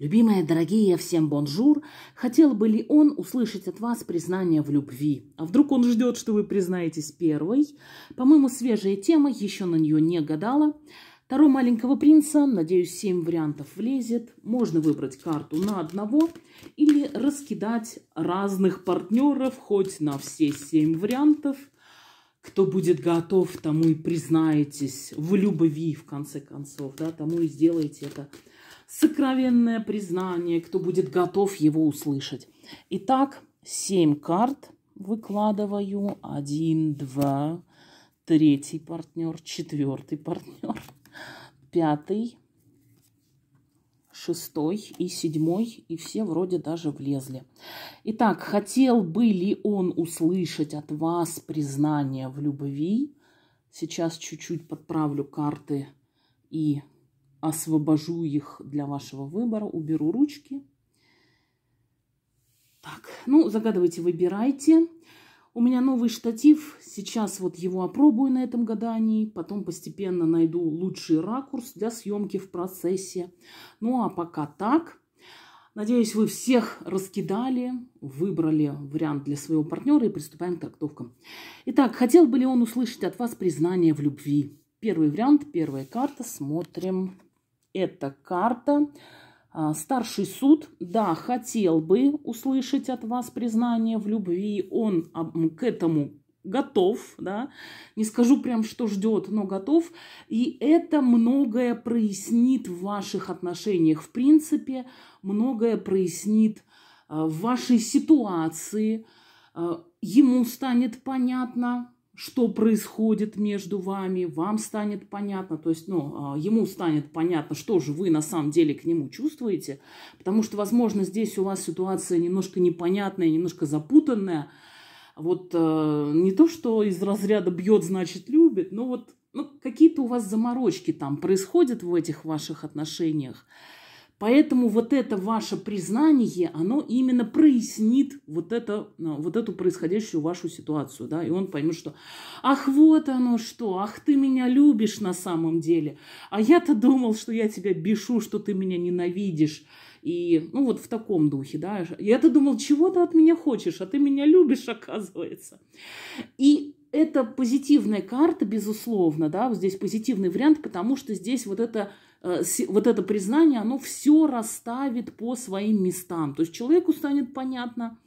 Любимые, дорогие, всем bonjour. Хотел бы ли он услышать от вас признание в любви? А вдруг он ждет, что вы признаетесь первой? По-моему, свежая тема, еще на нее не гадала. Таро маленького принца, надеюсь, семь вариантов влезет. Можно выбрать карту на одного или раскидать разных партнеров, хоть на все семь вариантов. Кто будет готов, тому и признаетесь в любви, в конце концов, да, тому и сделайте это сокровенное признание, кто будет готов его услышать. Итак, семь карт выкладываю. Один, два, третий партнер, четвертый партнер, пятый, шестой и седьмой, и все вроде даже влезли. Итак, хотел бы ли он услышать от вас признание в любви? Сейчас чуть-чуть подправлю карты и освобожу их для вашего выбора, уберу ручки. Так, ну, загадывайте, выбирайте. У меня новый штатив, сейчас вот его опробую на этом гадании, потом постепенно найду лучший ракурс для съемки в процессе. Ну, а пока так. Надеюсь, вы всех раскидали, выбрали вариант для своего партнера и приступаем к трактовкам. Итак, хотел бы ли он услышать от вас признание в любви? Первый вариант, первая карта, смотрим эта карта. А, старший суд, да, хотел бы услышать от вас признание в любви, он к этому готов, да, не скажу прям, что ждет, но готов, и это многое прояснит в ваших отношениях, в принципе, многое прояснит а, в вашей ситуации, а, ему станет понятно, что происходит между вами, вам станет понятно, то есть, ну, а, ему станет понятно, что же вы на самом деле к нему чувствуете, потому что, возможно, здесь у вас ситуация немножко непонятная, немножко запутанная, вот э, не то, что из разряда бьет, значит, любит, но вот ну, какие-то у вас заморочки там происходят в этих ваших отношениях, Поэтому вот это ваше признание, оно именно прояснит вот, это, ну, вот эту происходящую вашу ситуацию. Да? И он поймет, что ах, вот оно что, ах, ты меня любишь на самом деле. А я-то думал, что я тебя бешу, что ты меня ненавидишь. И, ну, вот в таком духе, да. Я-то думал, чего ты от меня хочешь, а ты меня любишь, оказывается. И это позитивная карта, безусловно, да, вот здесь позитивный вариант, потому что здесь вот это Э, вот это признание, оно все расставит по своим местам. То есть человеку станет понятно,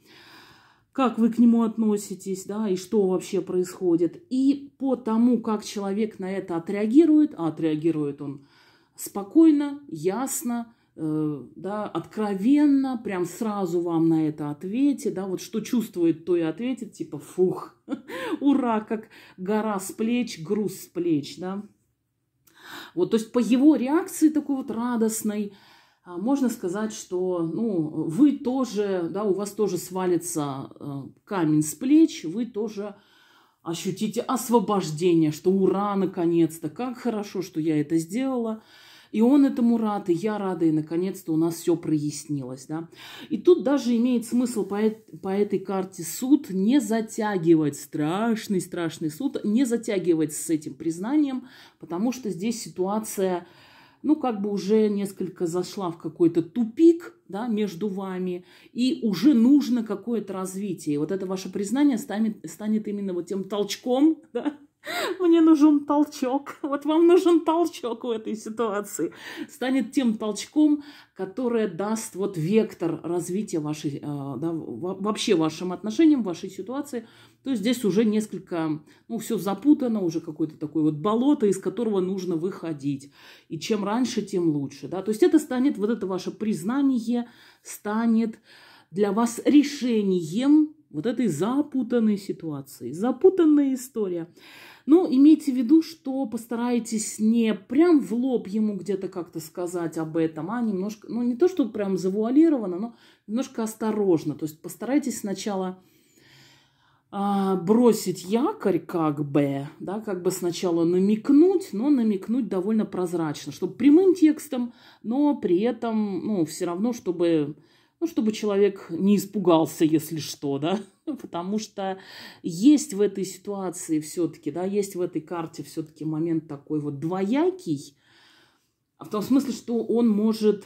как вы к нему относитесь, да, и что вообще происходит. И по тому, как человек на это отреагирует, а отреагирует он спокойно, ясно, э, да, откровенно, прям сразу вам на это ответит, да, вот что чувствует, то и ответит, типа, фух, ура, как гора с плеч, груз с плеч, да. Вот, то есть по его реакции такой вот радостной, а, можно сказать, что ну, вы тоже, да, у вас тоже свалится э, камень с плеч, вы тоже ощутите освобождение, что ура, наконец-то, как хорошо, что я это сделала. И он этому рад, и я рада, и наконец-то у нас все прояснилось. Да? И тут даже имеет смысл по, по этой карте суд не затягивать, страшный-страшный суд, не затягивать с этим признанием, потому что здесь ситуация ну, как бы уже несколько зашла в какой-то тупик, да, между вами, и уже нужно какое-то развитие. И вот это ваше признание станет, станет именно вот тем толчком, да, мне нужен толчок. Вот вам нужен толчок в этой ситуации. Станет тем толчком, который даст вот вектор развития вашей, а, да, вообще вашим отношениям, вашей ситуации. То есть здесь уже несколько, ну, все запутано, уже какое-то такое вот болото, из которого нужно выходить. И чем раньше, тем лучше. Да? То есть это станет, вот это ваше признание станет для вас решением вот этой запутанной ситуации. Запутанная история. Ну, имейте в виду, что постарайтесь не прям в лоб ему где-то как-то сказать об этом, а немножко, ну, не то, что прям завуалировано, но немножко осторожно. То есть постарайтесь сначала а, бросить якорь как бы, да, как бы сначала намекнуть, но намекнуть довольно прозрачно, чтобы прямым текстом, но при этом, ну, все равно, чтобы ну, чтобы человек не испугался, если что, да, потому что есть в этой ситуации все-таки, да, есть в этой карте все-таки момент такой вот двоякий, в том смысле, что он может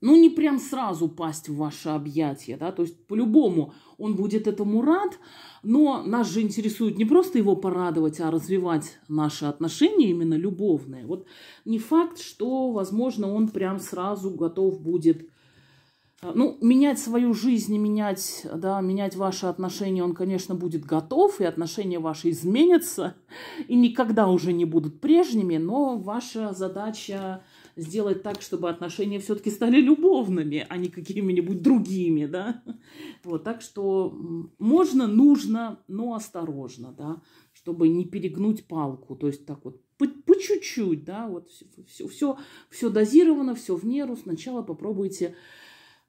ну, не прям сразу пасть в ваше объятие, да, то есть по-любому он будет этому рад, но нас же интересует не просто его порадовать, а развивать наши отношения именно любовные. Вот не факт, что, возможно, он прям сразу готов будет ну, менять свою жизнь менять, да, менять ваши отношения он, конечно, будет готов, и отношения ваши изменятся, и никогда уже не будут прежними, но ваша задача сделать так, чтобы отношения все-таки стали любовными, а не какими-нибудь другими, да. Вот, так что можно, нужно, но осторожно, да, чтобы не перегнуть палку, то есть так вот по, по чуть-чуть, да, вот все, все, все дозировано, все в меру. Сначала попробуйте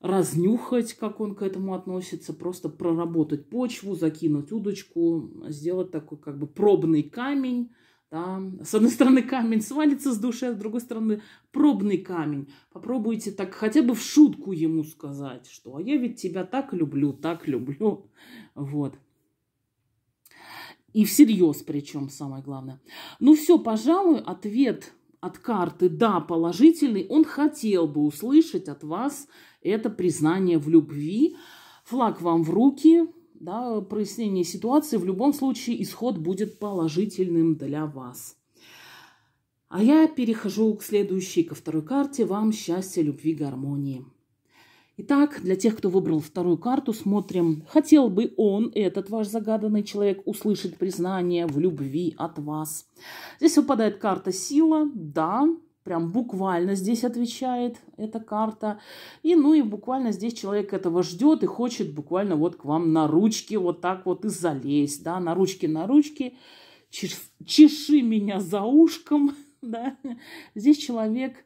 разнюхать, как он к этому относится, просто проработать почву, закинуть удочку, сделать такой как бы пробный камень. Да. С одной стороны камень свалится с души, а с другой стороны пробный камень. Попробуйте так хотя бы в шутку ему сказать, что «а я ведь тебя так люблю, так люблю». Вот. И всерьез причем, самое главное. Ну все, пожалуй, ответ от карты «да» положительный. Он хотел бы услышать от вас это признание в любви. Флаг вам в руки, да, прояснение ситуации. В любом случае исход будет положительным для вас. А я перехожу к следующей, ко второй карте. Вам счастья, любви, гармонии. Итак, для тех, кто выбрал вторую карту, смотрим, хотел бы он, этот ваш загаданный человек, услышать признание в любви от вас. Здесь выпадает карта сила, да, прям буквально здесь отвечает эта карта. И ну и буквально здесь человек этого ждет и хочет буквально вот к вам на ручки вот так вот и залезть, да, на ручки, на ручки, чеши меня за ушком, да. Здесь человек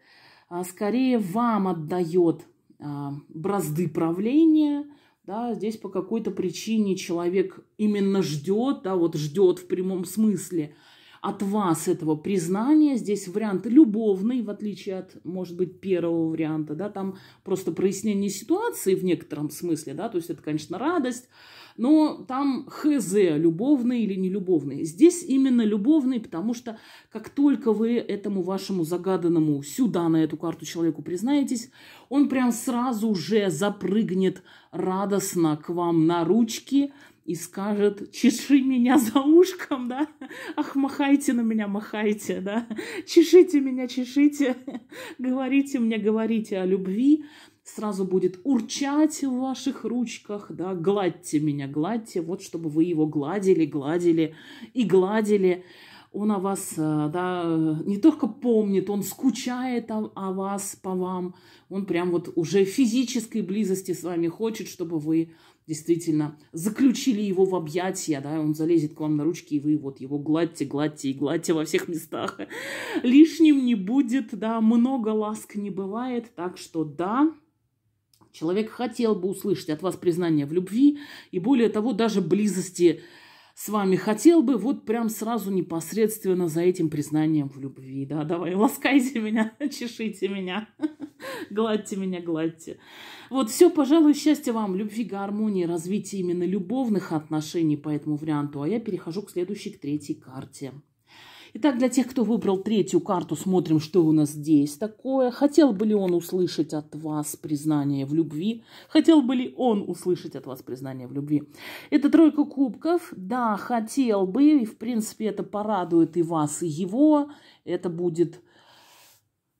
а, скорее вам отдает а, бразды правления, да, здесь по какой-то причине человек именно ждет, да, вот ждет в прямом смысле от вас этого признания. Здесь вариант любовный, в отличие от, может быть, первого варианта, да, там просто прояснение ситуации в некотором смысле, да, то есть это, конечно, радость, но там хз, любовный или нелюбовный. Здесь именно любовный, потому что как только вы этому вашему загаданному сюда, на эту карту человеку признаетесь, он прям сразу же запрыгнет радостно к вам на ручки, и скажет, чеши меня за ушком, да, ах, махайте на меня, махайте, да, чешите меня, чешите, говорите мне, говорите о любви, сразу будет урчать в ваших ручках, да, гладьте меня, гладьте, вот чтобы вы его гладили, гладили и гладили. Он о вас, э, да, не только помнит, он скучает о, о вас, по вам, он прям вот уже физической близости с вами хочет, чтобы вы действительно заключили его в объятия, да, он залезет к вам на ручки, и вы вот его гладьте, гладьте и гладьте во всех местах. Лишним не будет, да, много ласк не бывает, так что да, Человек хотел бы услышать от вас признание в любви и более того, даже близости с вами хотел бы вот прям сразу непосредственно за этим признанием в любви. Да, давай, ласкайте меня, чешите меня, гладьте меня, гладьте. Вот все, пожалуй, счастья вам, любви, гармонии, развития именно любовных отношений по этому варианту. А я перехожу к следующей, к третьей карте. Итак, для тех, кто выбрал третью карту, смотрим, что у нас здесь такое. Хотел бы ли он услышать от вас признание в любви? Хотел бы ли он услышать от вас признание в любви? Это тройка кубков. Да, хотел бы. И, в принципе, это порадует и вас, и его. Это будет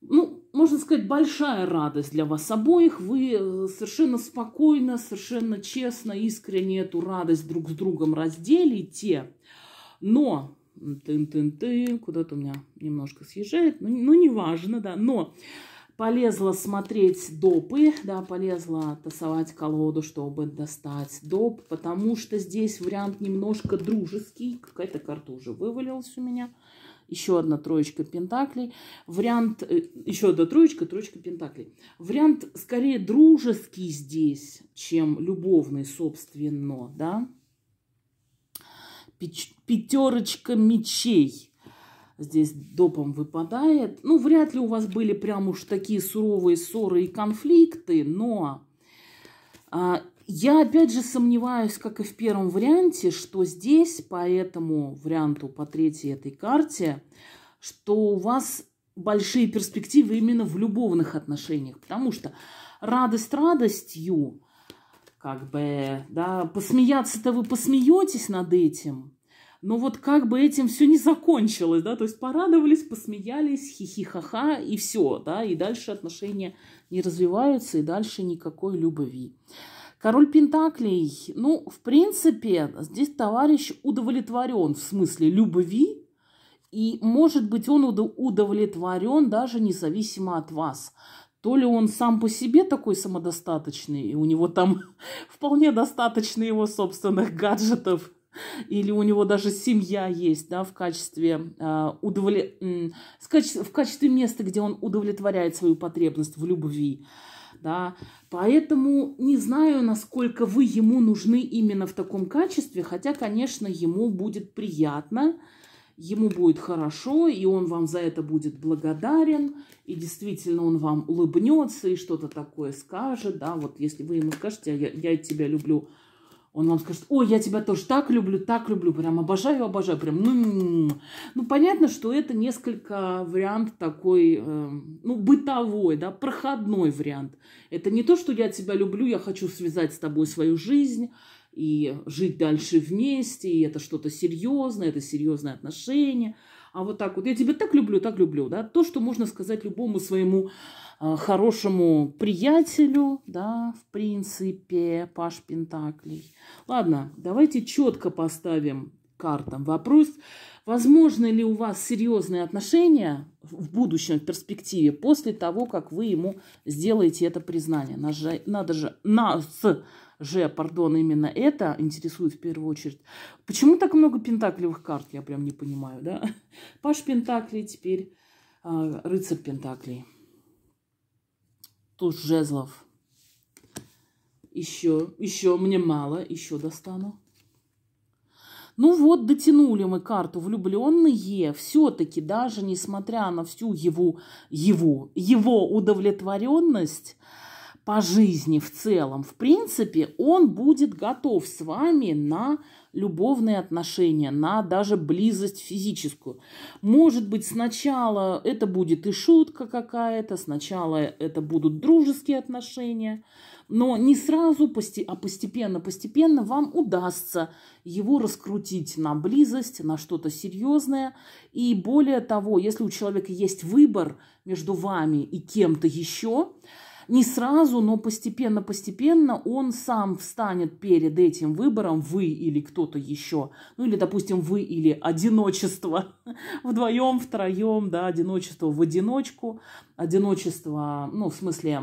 ну, можно сказать, большая радость для вас обоих. Вы э, совершенно спокойно, совершенно честно, искренне эту радость друг с другом разделите. Но тын-тын-тын, куда-то у меня немножко съезжает, ну, ну неважно, да, но полезла смотреть допы, да, полезла тасовать колоду, чтобы достать доп, потому что здесь вариант немножко дружеский, какая-то карта уже вывалилась у меня, еще одна троечка пентаклей, вариант, э, еще одна троечка, троечка пентаклей. Вариант скорее дружеский здесь, чем любовный, собственно, да, пятерочка мечей здесь допом выпадает. Ну, вряд ли у вас были прям уж такие суровые ссоры и конфликты, но а, я опять же сомневаюсь, как и в первом варианте, что здесь по этому варианту, по третьей этой карте, что у вас большие перспективы именно в любовных отношениях, потому что радость радостью, как бы, да, посмеяться-то вы посмеетесь над этим, но вот как бы этим все не закончилось, да, то есть порадовались, посмеялись, хихи-ха-ха, и все, да, и дальше отношения не развиваются, и дальше никакой любви. Король Пентаклей, ну, в принципе, здесь товарищ удовлетворен в смысле любви, и, может быть, он удовлетворен даже независимо от вас. То ли он сам по себе такой самодостаточный, и у него там вполне достаточно его собственных гаджетов, или у него даже семья есть, да, в качестве, э, удовле... в качестве места, где он удовлетворяет свою потребность в любви да. Поэтому не знаю, насколько вы ему нужны именно в таком качестве, хотя, конечно, ему будет приятно, ему будет хорошо, и он вам за это будет благодарен, и действительно он вам улыбнется и что-то такое скажет, да, вот если вы ему скажете, я, я тебя люблю, он вам скажет, ой, я тебя тоже так люблю, так люблю, прям обожаю, обожаю, прям, ну, ну, понятно, что это несколько вариант такой, э, ну, бытовой, да, проходной вариант. Это не то, что я тебя люблю, я хочу связать с тобой свою жизнь и жить дальше вместе, и это что-то серьезное, это серьезное отношение. А вот так вот, я тебя так люблю, так люблю, да, то, что можно сказать любому своему хорошему приятелю, да, в принципе, Паш Пентаклей. Ладно, давайте четко поставим картам вопрос, возможно ли у вас серьезные отношения в будущем, в перспективе, после того, как вы ему сделаете это признание. Надо же, нас же, пардон, именно это интересует в первую очередь. Почему так много пентаклевых карт, я прям не понимаю, да? Паш Пентаклей теперь э, рыцарь Пентаклей туз жезлов. Еще, еще мне мало, еще достану. Ну вот, дотянули мы карту влюбленные. Все-таки даже несмотря на всю его, его, его удовлетворенность по жизни в целом, в принципе, он будет готов с вами на любовные отношения, на даже близость физическую. Может быть, сначала это будет и шутка какая-то, сначала это будут дружеские отношения, но не сразу, а постепенно-постепенно вам удастся его раскрутить на близость, на что-то серьезное. И более того, если у человека есть выбор между вами и кем-то еще, не сразу, но постепенно-постепенно он сам встанет перед этим выбором, вы или кто-то еще, ну или, допустим, вы или одиночество, вдвоем, втроем, да, одиночество в одиночку, одиночество, ну, в смысле,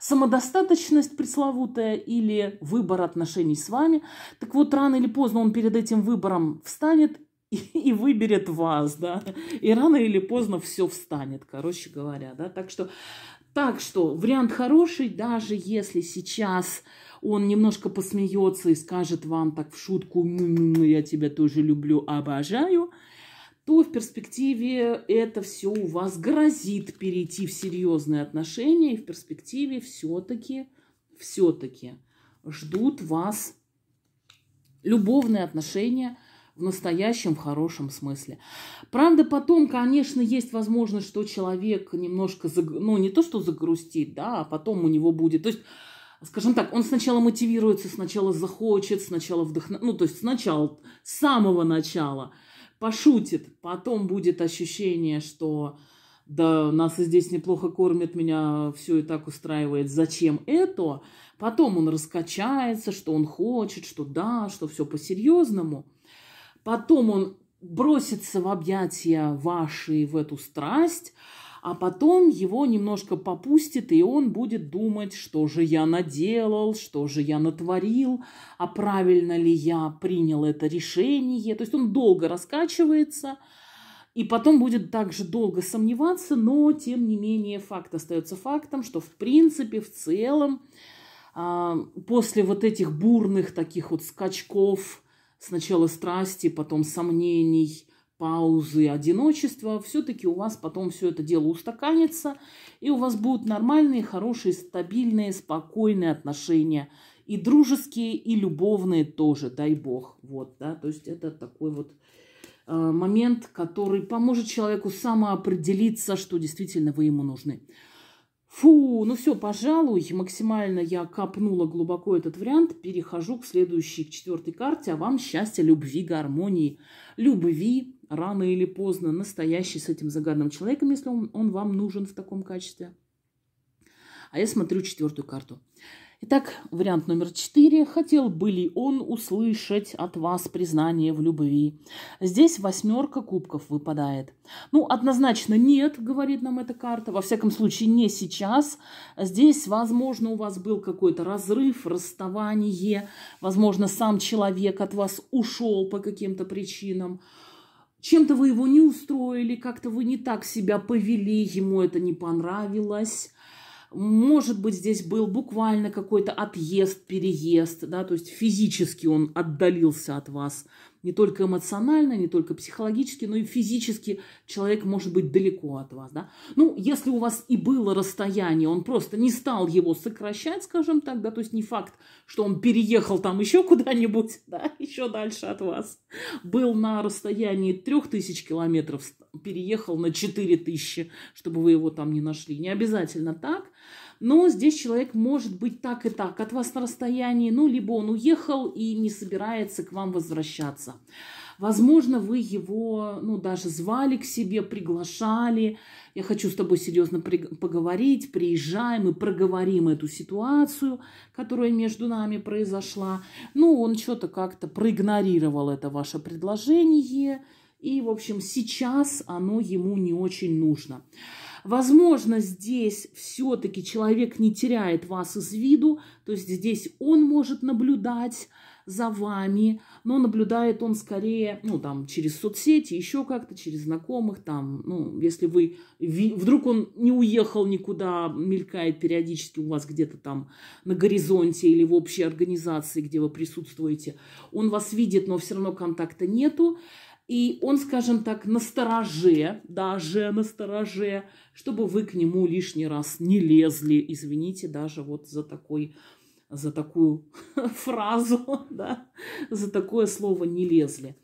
самодостаточность пресловутая или выбор отношений с вами. Так вот, рано или поздно он перед этим выбором встанет и, выберет вас, да, и рано или поздно все встанет, короче говоря, да, так что так что вариант хороший, даже если сейчас он немножко посмеется и скажет вам так в шутку, я тебя тоже люблю, обожаю, то в перспективе это все у вас грозит перейти в серьезные отношения, и в перспективе все-таки, все-таки ждут вас любовные отношения – в настоящем, в хорошем смысле. Правда, потом, конечно, есть возможность, что человек немножко, заг... ну, не то, что загрустит, да, а потом у него будет, то есть, скажем так, он сначала мотивируется, сначала захочет, сначала вдохновит, ну, то есть сначала, с самого начала пошутит, потом будет ощущение, что да, нас здесь неплохо кормят, меня все и так устраивает, зачем это? Потом он раскачается, что он хочет, что да, что все по-серьезному. Потом он бросится в объятия ваши, в эту страсть, а потом его немножко попустит, и он будет думать, что же я наделал, что же я натворил, а правильно ли я принял это решение. То есть он долго раскачивается, и потом будет также долго сомневаться, но тем не менее факт остается фактом, что в принципе, в целом, а, после вот этих бурных таких вот скачков, сначала страсти, потом сомнений, паузы, одиночества, все-таки у вас потом все это дело устаканится, и у вас будут нормальные, хорошие, стабильные, спокойные отношения, и дружеские, и любовные тоже, дай бог. Вот, да, то есть это такой вот э, момент, который поможет человеку самоопределиться, что действительно вы ему нужны. Фу, ну все, пожалуй, максимально я копнула глубоко этот вариант. Перехожу к следующей, к четвертой карте. А вам счастья, любви, гармонии. Любви, рано или поздно, настоящий с этим загадным человеком, если он, он вам нужен в таком качестве. А я смотрю четвертую карту. Итак, вариант номер четыре. Хотел бы ли он услышать от вас признание в любви? Здесь восьмерка кубков выпадает. Ну, однозначно нет, говорит нам эта карта. Во всяком случае, не сейчас. Здесь, возможно, у вас был какой-то разрыв, расставание. Возможно, сам человек от вас ушел по каким-то причинам. Чем-то вы его не устроили, как-то вы не так себя повели, ему это не понравилось. Может быть, здесь был буквально какой-то отъезд, переезд, да, то есть физически он отдалился от вас. Не только эмоционально, не только психологически, но и физически человек может быть далеко от вас, да. Ну, если у вас и было расстояние, он просто не стал его сокращать, скажем так, да, то есть не факт, что он переехал там еще куда-нибудь, да, еще дальше от вас. Был на расстоянии трех тысяч километров, переехал на четыре тысячи, чтобы вы его там не нашли. Не обязательно так, но здесь человек может быть так и так, от вас на расстоянии, ну, либо он уехал и не собирается к вам возвращаться. Возможно, вы его, ну, даже звали к себе, приглашали. Я хочу с тобой серьезно поговорить, приезжаем и проговорим эту ситуацию, которая между нами произошла. Ну, он что-то как-то проигнорировал это ваше предложение, и, в общем, сейчас оно ему не очень нужно. Возможно, здесь все-таки человек не теряет вас из виду, то есть здесь он может наблюдать за вами, но наблюдает он скорее, ну, там, через соцсети, еще как-то, через знакомых, там, ну, если вы, вдруг он не уехал никуда, мелькает периодически у вас где-то там на горизонте или в общей организации, где вы присутствуете, он вас видит, но все равно контакта нету, и он, скажем так, настороже, даже настороже, чтобы вы к нему лишний раз не лезли. Извините даже вот за такой за такую фразу, да, за такое слово не лезли.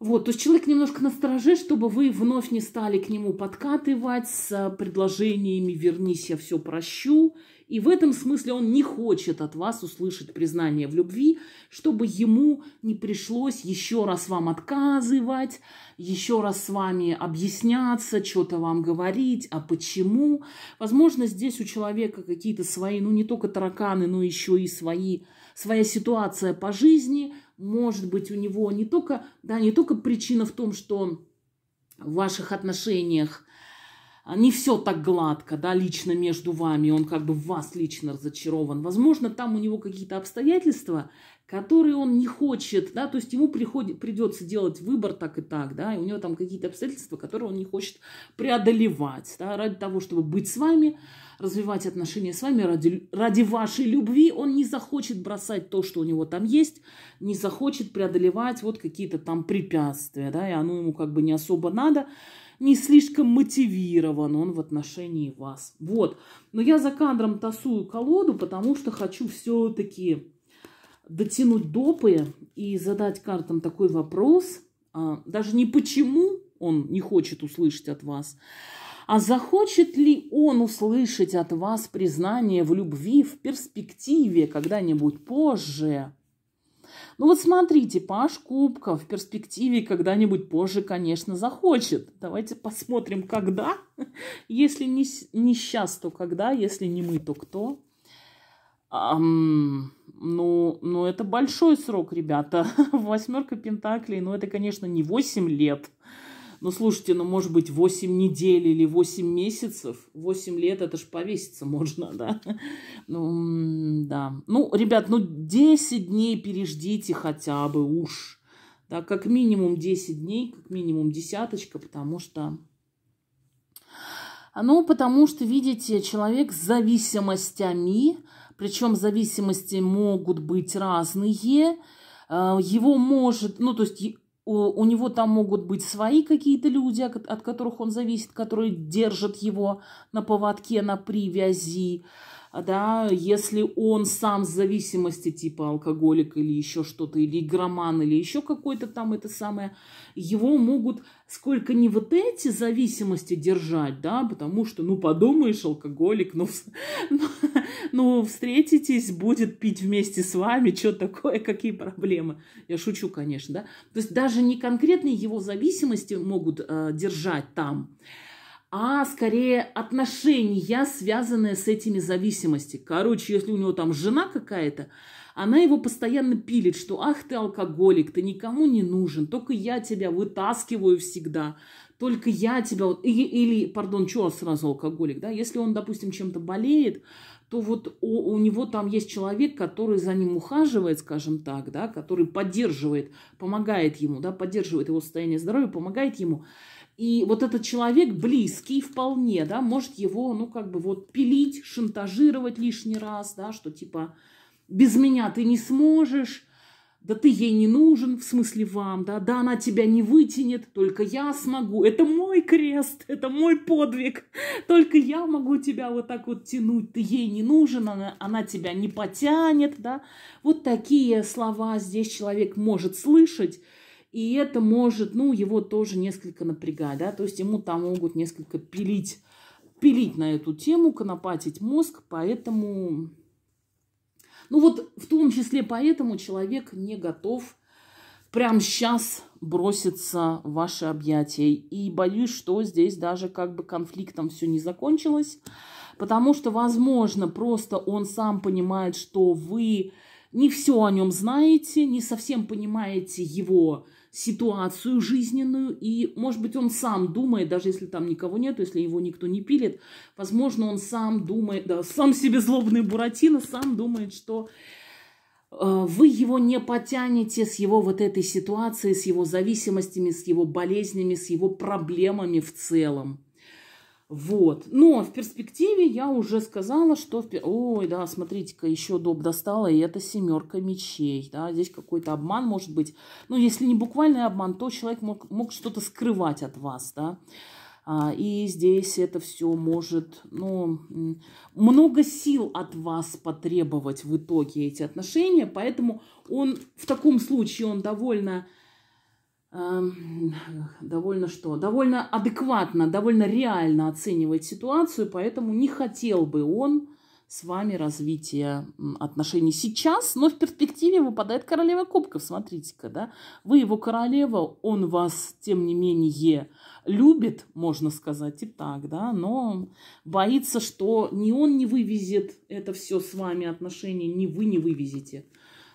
Вот, то есть человек немножко настороже, чтобы вы вновь не стали к нему подкатывать с предложениями «вернись, я все прощу», и в этом смысле он не хочет от вас услышать признание в любви, чтобы ему не пришлось еще раз вам отказывать, еще раз с вами объясняться, что-то вам говорить, а почему. Возможно, здесь у человека какие-то свои, ну не только тараканы, но еще и свои, своя ситуация по жизни. Может быть, у него не только, да, не только причина в том, что в ваших отношениях не все так гладко, да, лично между вами, он как бы в вас лично разочарован. Возможно, там у него какие-то обстоятельства, которые он не хочет, да, то есть ему приходит, придется делать выбор так и так, да, и у него там какие-то обстоятельства, которые он не хочет преодолевать, да, ради того, чтобы быть с вами, развивать отношения с вами, ради, ради вашей любви, он не захочет бросать то, что у него там есть, не захочет преодолевать вот какие-то там препятствия, да, и оно ему как бы не особо надо, не слишком мотивирован он в отношении вас. Вот. Но я за кадром тасую колоду, потому что хочу все-таки дотянуть допы и задать картам такой вопрос. А, даже не почему он не хочет услышать от вас, а захочет ли он услышать от вас признание в любви в перспективе когда-нибудь позже? Ну вот смотрите, Паш Кубка в перспективе когда-нибудь позже, конечно, захочет. Давайте посмотрим, когда. Если не, не сейчас, то когда, если не мы, то кто. Um, ну, ну, это большой срок, ребята. Восьмерка Пентаклей, ну, это, конечно, не 8 лет. Ну, слушайте, ну, может быть, 8 недель или 8 месяцев, 8 лет, это ж повеситься можно, да? Ну, да. Ну, ребят, ну, 10 дней переждите хотя бы уж. Да, как минимум 10 дней, как минимум десяточка, потому что... Ну, потому что, видите, человек с зависимостями, причем зависимости могут быть разные, э, его может, ну, то есть у, него там могут быть свои какие-то люди, от которых он зависит, которые держат его на поводке, на привязи. Да, если он сам с зависимости типа алкоголик или еще что-то, или игроман, или еще какой-то там это самое, его могут сколько не вот эти зависимости держать, да, потому что, ну, подумаешь, алкоголик, ну, ну, ну встретитесь, будет пить вместе с вами, что такое, какие проблемы. Я шучу, конечно, да. То есть даже не конкретные его зависимости могут э, держать там, а скорее отношения, связанные с этими зависимостями. Короче, если у него там жена какая-то, она его постоянно пилит, что ах ты алкоголик, ты никому не нужен, только я тебя вытаскиваю всегда, только я тебя... Или, пардон, что сразу алкоголик, да? Если он, допустим, чем-то болеет, то вот у, у него там есть человек, который за ним ухаживает, скажем так, да, который поддерживает, помогает ему, да, поддерживает его состояние здоровья, помогает ему. И вот этот человек близкий вполне, да, может его, ну, как бы вот пилить, шантажировать лишний раз, да, что типа без меня ты не сможешь, да ты ей не нужен, в смысле вам, да, да она тебя не вытянет, только я смогу, это мой крест, это мой подвиг, только я могу тебя вот так вот тянуть, ты ей не нужен, она, она тебя не потянет, да, вот такие слова здесь человек может слышать, и это может, ну, его тоже несколько напрягать, да, то есть ему там могут несколько пилить, пилить на эту тему, конопатить мозг, поэтому, ну вот в том числе поэтому человек не готов прямо сейчас броситься в ваши объятия. И боюсь, что здесь даже как бы конфликтом все не закончилось, потому что, возможно, просто он сам понимает, что вы не все о нем знаете, не совсем понимаете его ситуацию жизненную, и, может быть, он сам думает, даже если там никого нет, если его никто не пилит, возможно, он сам думает, да, сам себе злобный Буратино, сам думает, что э, вы его не потянете с его вот этой ситуацией, с его зависимостями, с его болезнями, с его проблемами в целом. Вот. Но в перспективе я уже сказала, что... В... Ой, да, смотрите-ка, еще доп достала, и это семерка мечей. Да, здесь какой-то обман может быть. Ну, если не буквальный обман, то человек мог, мог что-то скрывать от вас, да. А, и здесь это все может, ну, много сил от вас потребовать в итоге эти отношения, поэтому он в таком случае, он довольно довольно что? Довольно адекватно, довольно реально оценивает ситуацию, поэтому не хотел бы он с вами развития отношений сейчас, но в перспективе выпадает королева кубков, смотрите-ка, да, вы его королева, он вас, тем не менее, любит, можно сказать и так, да, но боится, что ни он не вывезет это все с вами отношения, ни вы не вывезете.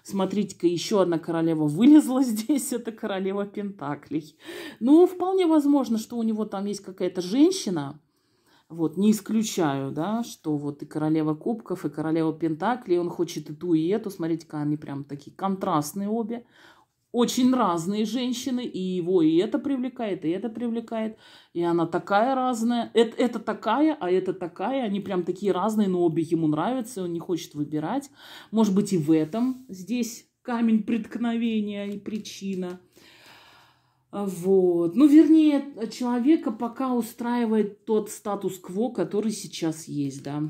Смотрите-ка, еще одна королева вылезла здесь, это королева Пентаклей. Ну, вполне возможно, что у него там есть какая-то женщина, вот, не исключаю, да, что вот и королева кубков, и королева пентаклей, он хочет и ту, и эту. Смотрите-ка, они прям такие контрастные обе очень разные женщины, и его и это привлекает, и это привлекает, и она такая разная, это, это такая, а это такая, они прям такие разные, но обе ему нравятся, он не хочет выбирать. Может быть, и в этом здесь камень преткновения и причина. Вот. Ну, вернее, человека пока устраивает тот статус-кво, который сейчас есть, да.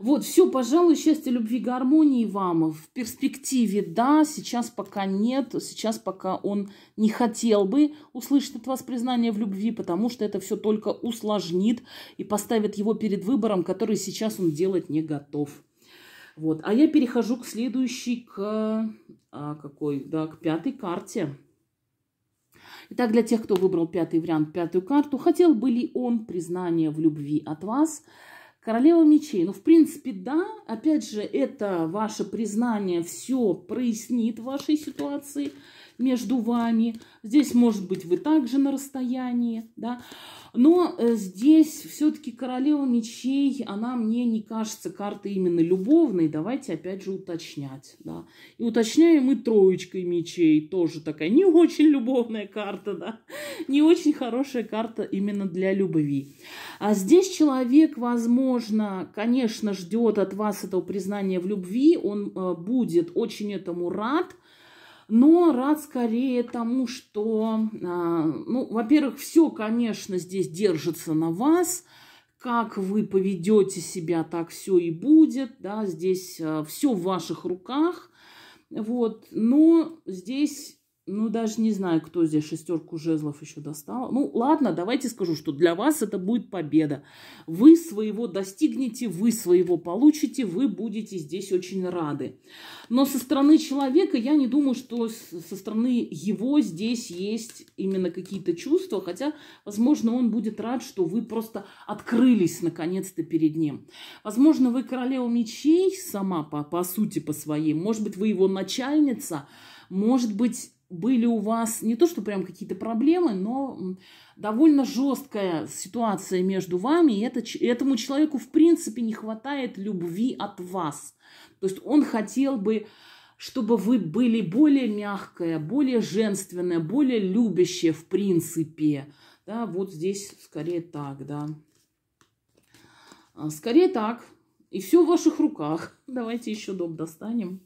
Вот, все, пожалуй, счастья, любви, гармонии вам. В перспективе, да, сейчас пока нет, сейчас пока он не хотел бы услышать от вас признание в любви, потому что это все только усложнит и поставит его перед выбором, который сейчас он делать не готов. Вот, а я перехожу к следующей, к а, какой, да, к пятой карте. Итак, для тех, кто выбрал пятый вариант, пятую карту, хотел бы ли он признание в любви от вас – Королева мечей. Ну, в принципе, да. Опять же, это ваше признание все прояснит в вашей ситуации между вами. Здесь, может быть, вы также на расстоянии, да. Но э, здесь все-таки королева мечей, она мне не кажется картой именно любовной. Давайте опять же уточнять. Да. И уточняем и троечкой мечей. Тоже такая не очень любовная карта, да. Не очень хорошая карта именно для любви. А здесь человек, возможно, конечно, ждет от вас этого признания в любви. Он э, будет очень этому рад но рад скорее тому, что, а, ну, во-первых, все, конечно, здесь держится на вас, как вы поведете себя, так все и будет, да, здесь э, все в ваших руках, вот, но здесь ну, даже не знаю, кто здесь шестерку жезлов еще достал. Ну, ладно, давайте скажу, что для вас это будет победа. Вы своего достигнете, вы своего получите, вы будете здесь очень рады. Но со стороны человека я не думаю, что со стороны его здесь есть именно какие-то чувства, хотя, возможно, он будет рад, что вы просто открылись наконец-то перед ним. Возможно, вы королева мечей сама по, по сути, по своей, может быть, вы его начальница, может быть, были у вас не то, что прям какие-то проблемы, но довольно жесткая ситуация между вами, и это, этому человеку в принципе не хватает любви от вас. То есть он хотел бы, чтобы вы были более мягкая, более женственная, более любящая в принципе. Да, вот здесь скорее так, да. А, скорее так. И все в ваших руках. Давайте еще дом достанем.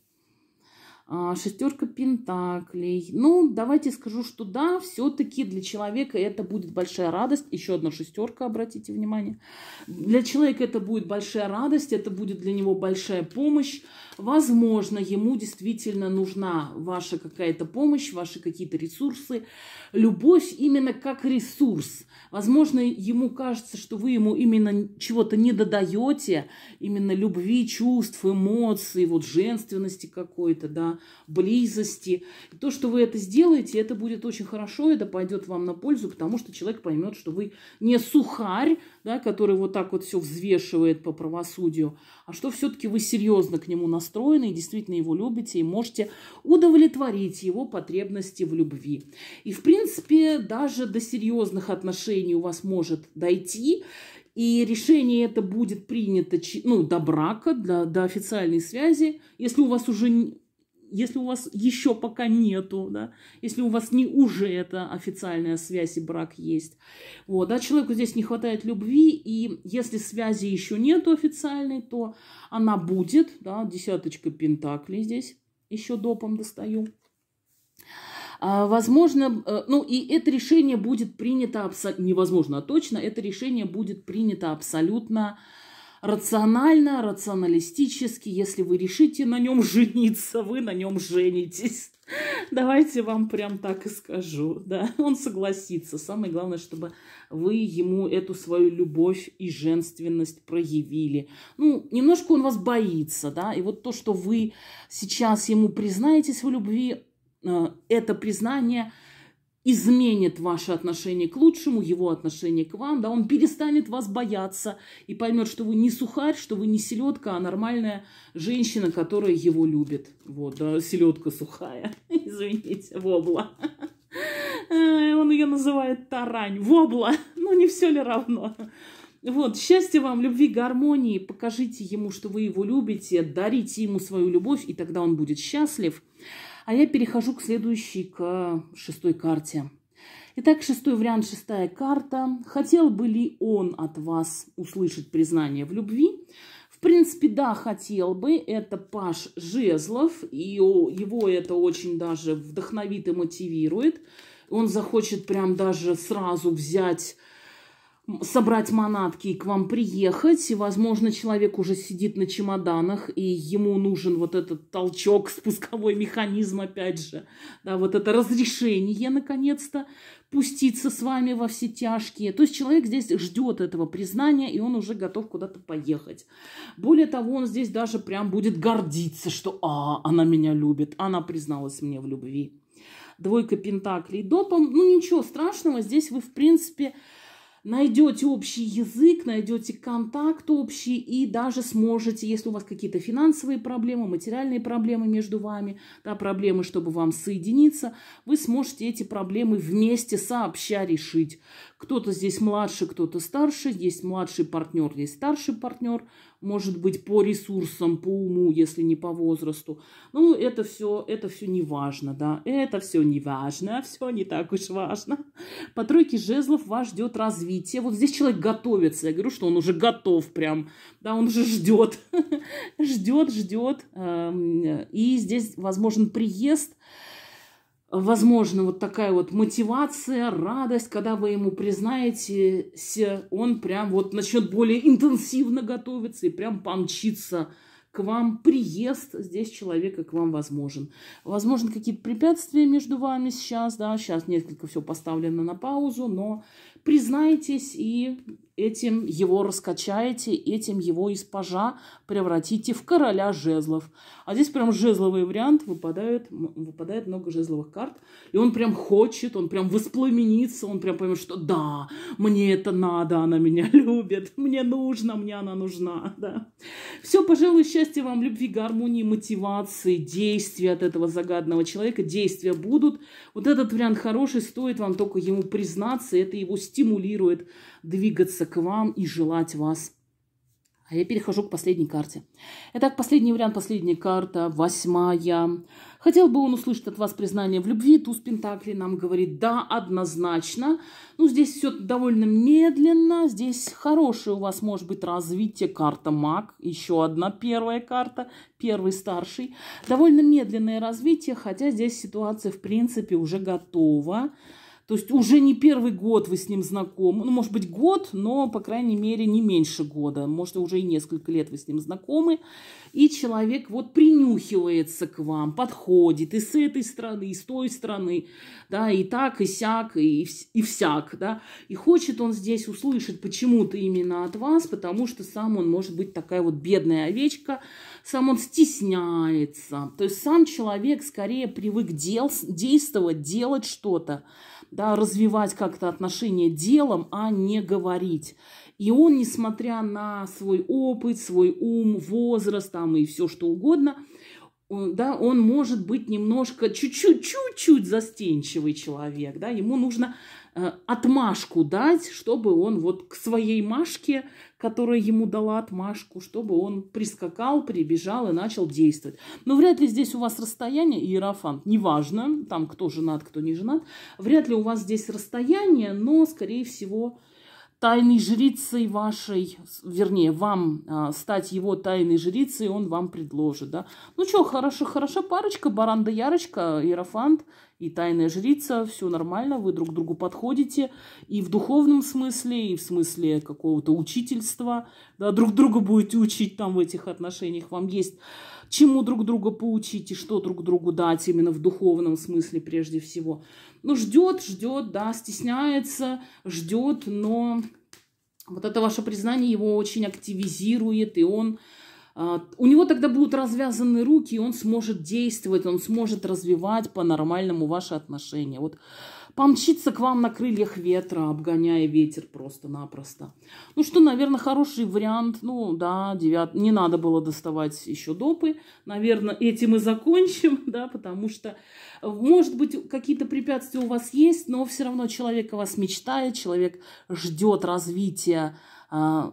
А, шестерка пентаклей. Ну, давайте скажу, что да, все-таки для человека это будет большая радость. Еще одна шестерка, обратите внимание. Для человека это будет большая радость, это будет для него большая помощь. Возможно, ему действительно нужна ваша какая-то помощь, ваши какие-то ресурсы. Любовь именно как ресурс. Возможно, ему кажется, что вы ему именно чего-то не додаете, именно любви, чувств, эмоций, вот женственности какой-то, да, близости. То, что вы это сделаете, это будет очень хорошо, это пойдет вам на пользу, потому что человек поймет, что вы не сухарь, да, который вот так вот все взвешивает по правосудию, а что все-таки вы серьезно к нему настроены и действительно его любите и можете удовлетворить его потребности в любви. И, в принципе, даже до серьезных отношений у вас может дойти, и решение это будет принято ну, до брака, до, до официальной связи. Если у вас уже если у вас еще пока нету, да, если у вас не уже это официальная связь и брак есть, вот, да, человеку здесь не хватает любви, и если связи еще нету официальной, то она будет, да, десяточка пентаклей здесь еще допом достаю. А, возможно, э, ну и это решение будет принято абсолютно, невозможно, а точно, это решение будет принято абсолютно рационально, рационалистически. Если вы решите на нем жениться, вы на нем женитесь. Давайте вам прям так и скажу. Да, он согласится. Самое главное, чтобы вы ему эту свою любовь и женственность проявили. Ну, немножко он вас боится, да, и вот то, что вы сейчас ему признаетесь в любви, Э, это признание изменит ваше отношение к лучшему, его отношение к вам, да, он перестанет вас бояться и поймет, что вы не сухарь, что вы не селедка, а нормальная женщина, которая его любит. Вот, да, селедка сухая, извините, вобла. Э, он ее называет тарань, вобла, ну не все ли равно? Вот, счастья вам, любви, гармонии, покажите ему, что вы его любите, дарите ему свою любовь, и тогда он будет счастлив. А я перехожу к следующей, к шестой карте. Итак, шестой вариант, шестая карта. Хотел бы ли он от вас услышать признание в любви? В принципе, да, хотел бы. Это Паш Жезлов, и его это очень даже вдохновит и мотивирует. Он захочет прям даже сразу взять собрать манатки и к вам приехать. И, возможно, человек уже сидит на чемоданах, и ему нужен вот этот толчок, спусковой механизм, опять же. Да, вот это разрешение, наконец-то, пуститься с вами во все тяжкие. То есть человек здесь ждет этого признания, и он уже готов куда-то поехать. Более того, он здесь даже прям будет гордиться, что «А, она меня любит, она призналась мне в любви». Двойка пентаклей допом. Ну, ничего страшного, здесь вы, в принципе, найдете общий язык, найдете контакт общий и даже сможете, если у вас какие-то финансовые проблемы, материальные проблемы между вами, да, проблемы, чтобы вам соединиться, вы сможете эти проблемы вместе сообща решить. Кто-то здесь младше, кто-то старше, есть младший партнер, есть старший партнер, может быть, по ресурсам, по уму, если не по возрасту. Ну, это все, это все не важно, да, это все не важно, все не так уж важно. По тройке жезлов вас ждет развитие. Вот здесь человек готовится, я говорю, что он уже готов прям, да, он уже ждет, ждет, ждет, и здесь возможен приезд, возможно, вот такая вот мотивация, радость, когда вы ему признаетесь, он прям вот начнет более интенсивно готовиться и прям помчится к вам приезд здесь человека к вам возможен. Возможно, какие-то препятствия между вами сейчас, да, сейчас несколько все поставлено на паузу, но признайтесь и этим его раскачаете, этим его из пажа превратите в короля жезлов. А здесь прям жезловый вариант, выпадает, выпадает много жезловых карт, и он прям хочет, он прям воспламенится, он прям поймет, что да, мне это надо, она меня любит, мне нужно, мне она нужна, да. Все, пожалуй, счастья вам, любви, гармонии, мотивации, действия от этого загадного человека, действия будут. Вот этот вариант хороший, стоит вам только ему признаться, это его стимулирует двигаться к вам и желать вас. А я перехожу к последней карте. Итак, последний вариант, последняя карта, восьмая. Хотел бы он услышать от вас признание в любви. Туз Пентакли нам говорит «да, однозначно». Ну, здесь все довольно медленно. Здесь хорошее у вас может быть развитие. Карта Маг, еще одна первая карта, первый старший. Довольно медленное развитие, хотя здесь ситуация в принципе уже готова. То есть уже не первый год вы с ним знакомы. Ну, может быть, год, но, по крайней мере, не меньше года. Может, уже и несколько лет вы с ним знакомы. И человек вот принюхивается к вам, подходит и с этой стороны, и с той стороны, да, и так, и сяк, и, и всяк, да. И хочет он здесь услышать почему-то именно от вас, потому что сам он может быть такая вот бедная овечка, сам он стесняется. То есть сам человек скорее привык дел, действовать, делать что-то, да, развивать как-то отношения делом, а не говорить. И он, несмотря на свой опыт, свой ум, возраст там и все что угодно, да, он может быть немножко, чуть-чуть, чуть-чуть застенчивый человек, да, ему нужно э, отмашку дать, чтобы он вот к своей Машке, которая ему дала отмашку, чтобы он прискакал, прибежал и начал действовать. Но вряд ли здесь у вас расстояние, иерофант, неважно, там кто женат, кто не женат, вряд ли у вас здесь расстояние, но, скорее всего, тайной жрицей вашей, вернее, вам а, стать его тайной жрицей, он вам предложит, да. Ну что, хорошо, хорошо, парочка, баран да ярочка, иерофант и тайная жрица, все нормально, вы друг другу подходите и в духовном смысле, и в смысле какого-то учительства, да, друг друга будете учить там в этих отношениях, вам есть чему друг друга поучить и что друг другу дать именно в духовном смысле прежде всего. Ну, ждет, ждет, да, стесняется, ждет, но вот это ваше признание его очень активизирует, и он а, у него тогда будут развязаны руки, и он сможет действовать, он сможет развивать по-нормальному ваши отношения. Вот помчиться к вам на крыльях ветра, обгоняя ветер просто-напросто. Ну что, наверное, хороший вариант. Ну да, девят... не надо было доставать еще допы. Наверное, этим и закончим, да, потому что, может быть, какие-то препятствия у вас есть, но все равно человек о вас мечтает, человек ждет развития а,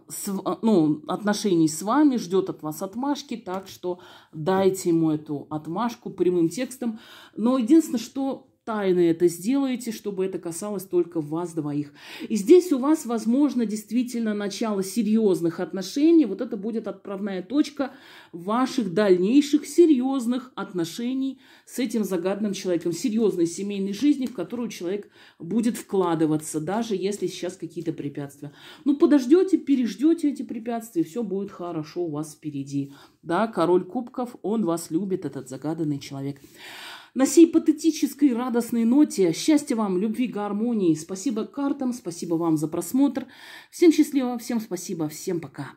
ну, отношений с вами, ждет от вас отмашки, так что дайте ему эту отмашку прямым текстом. Но единственное, что тайно это сделаете, чтобы это касалось только вас двоих. И здесь у вас, возможно, действительно начало серьезных отношений. Вот это будет отправная точка ваших дальнейших серьезных отношений с этим загадным человеком. Серьезной семейной жизни, в которую человек будет вкладываться, даже если сейчас какие-то препятствия. Ну, подождете, переждете эти препятствия, все будет хорошо у вас впереди. Да, король кубков, он вас любит, этот загаданный человек. На сей патетической радостной ноте счастья вам, любви, гармонии. Спасибо картам, спасибо вам за просмотр. Всем счастливо, всем спасибо, всем пока.